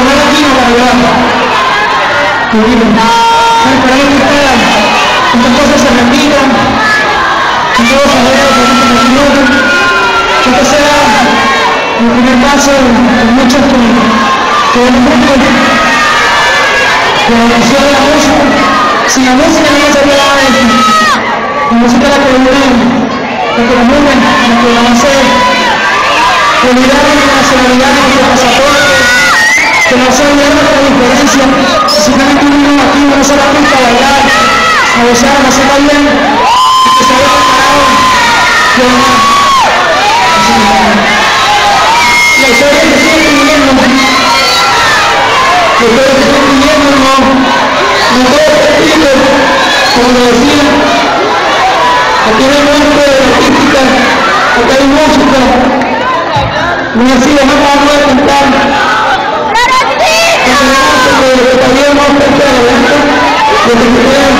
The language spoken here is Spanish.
comer aquí no. Esperamos que esta- estas cosas se repitan, que todos sabemos que no se que este sea el primer paso de muchos que, que demuestren la evolución de la música. Sin la música no sería nada de esto. La música la que la que nos une, la que nos hace olvidar nuestra nacionalidad, nuestro pasaporte, bien, y que se preparado. La historia que sigue viviendo, la historia que sigue viviendo, no, no todo como lo decía, aquí no hay muerte artística, aquí hay música, no es así, no vamos a cantar, porque todavía no frente a la venta, de que